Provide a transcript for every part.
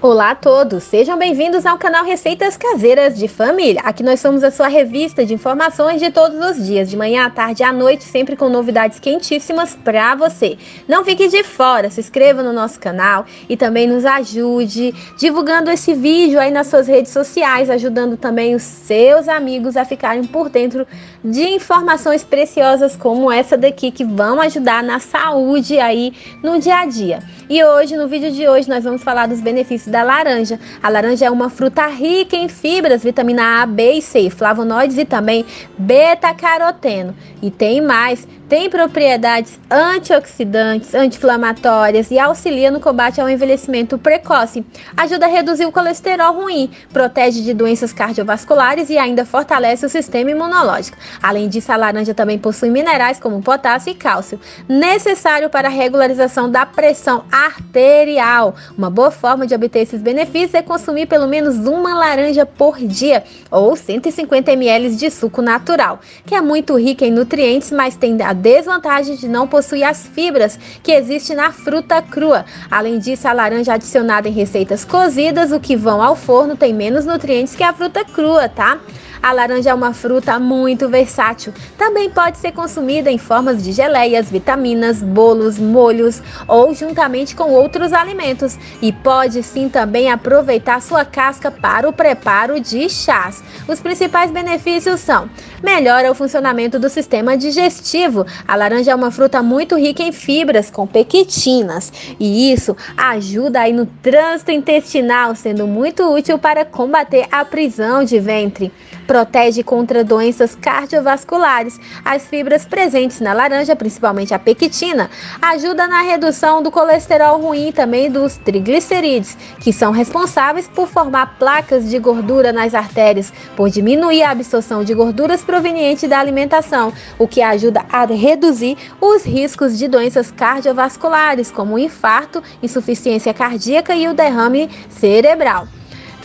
Olá a todos, sejam bem-vindos ao canal Receitas Caseiras de Família. Aqui nós somos a sua revista de informações de todos os dias, de manhã à tarde e à noite, sempre com novidades quentíssimas para você. Não fique de fora, se inscreva no nosso canal e também nos ajude divulgando esse vídeo aí nas suas redes sociais, ajudando também os seus amigos a ficarem por dentro de informações preciosas como essa daqui que vão ajudar na saúde aí no dia a dia. E hoje, no vídeo de hoje, nós vamos falar dos benefícios da laranja. A laranja é uma fruta rica em fibras, vitamina A, B e C, flavonoides e também beta-caroteno. E tem mais, tem propriedades antioxidantes, anti-inflamatórias e auxilia no combate ao envelhecimento precoce. Ajuda a reduzir o colesterol ruim, protege de doenças cardiovasculares e ainda fortalece o sistema imunológico. Além disso, a laranja também possui minerais como potássio e cálcio, necessário para a regularização da pressão arterial. Uma boa forma de obter esses benefícios é consumir pelo menos uma laranja por dia ou 150 ml de suco natural, que é muito rica em nutrientes, mas tem a desvantagem de não possuir as fibras que existem na fruta crua. Além disso, a laranja adicionada em receitas cozidas, o que vão ao forno, tem menos nutrientes que a fruta crua, tá? A laranja é uma fruta muito versátil. Também pode ser consumida em formas de geleias, vitaminas, bolos, molhos ou juntamente com outros alimentos. E pode sim também aproveitar sua casca para o preparo de chás. Os principais benefícios são: melhora o funcionamento do sistema digestivo. A laranja é uma fruta muito rica em fibras com pequitinas e isso ajuda aí no trânsito intestinal, sendo muito útil para combater a prisão de ventre protege contra doenças cardiovasculares. As fibras presentes na laranja, principalmente a pectina, ajuda na redução do colesterol ruim e também dos triglicerídeos, que são responsáveis por formar placas de gordura nas artérias, por diminuir a absorção de gorduras provenientes da alimentação, o que ajuda a reduzir os riscos de doenças cardiovasculares, como o infarto, insuficiência cardíaca e o derrame cerebral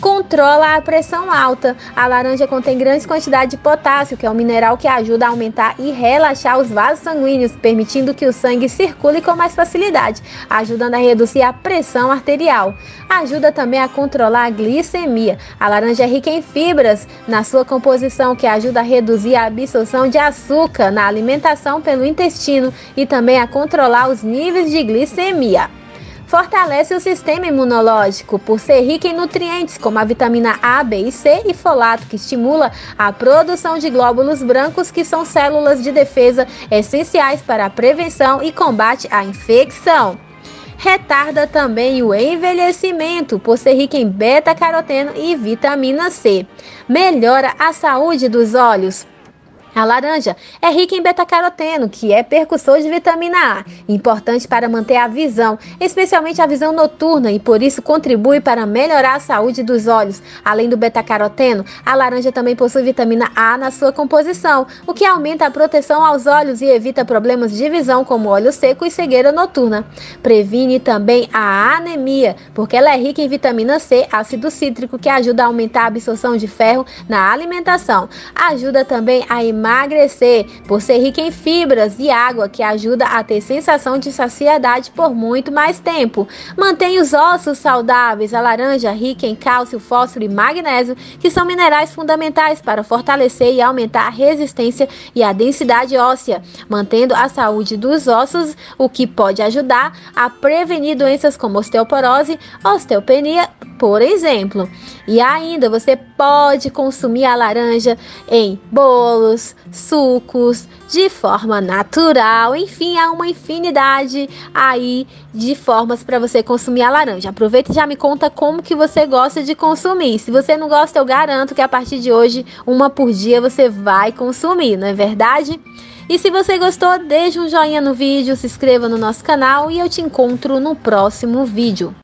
controla a pressão alta. A laranja contém grandes quantidades de potássio, que é um mineral que ajuda a aumentar e relaxar os vasos sanguíneos, permitindo que o sangue circule com mais facilidade, ajudando a reduzir a pressão arterial. Ajuda também a controlar a glicemia. A laranja é rica em fibras na sua composição, que ajuda a reduzir a absorção de açúcar na alimentação pelo intestino e também a controlar os níveis de glicemia fortalece o sistema imunológico por ser rica em nutrientes como a vitamina A, B e C e folato, que estimula a produção de glóbulos brancos, que são células de defesa essenciais para a prevenção e combate à infecção retarda também o envelhecimento por ser rica em beta-caroteno e vitamina C. Melhora a saúde dos olhos a laranja é rica em beta-caroteno, que é percussor de vitamina A, importante para manter a visão, especialmente a visão noturna, e por isso contribui para melhorar a saúde dos olhos. Além do beta-caroteno, a laranja também possui vitamina A na sua composição, o que aumenta a proteção aos olhos e evita problemas de visão como olho seco e cegueira noturna. Previne também a anemia, porque ela é rica em vitamina C, ácido cítrico, que ajuda a aumentar a absorção de ferro na alimentação. Ajuda também a emagrecer, por ser rica em fibras e água que ajuda a ter sensação de saciedade por muito mais tempo. Mantém os ossos saudáveis. A laranja rica em cálcio, fósforo e magnésio, que são minerais fundamentais para fortalecer e aumentar a resistência e a densidade óssea, mantendo a saúde dos ossos, o que pode ajudar a prevenir doenças como osteoporose, osteopenia, por exemplo. E ainda você pode consumir a laranja em bolos, sucos, de forma natural, enfim, há uma infinidade aí de formas para você consumir a laranja. Aproveita e já me conta como que você gosta de consumir. Se você não gosta, eu garanto que a partir de hoje, uma por dia você vai consumir, não é verdade? E se você gostou, deixe um joinha no vídeo, se inscreva no nosso canal e eu te encontro no próximo vídeo.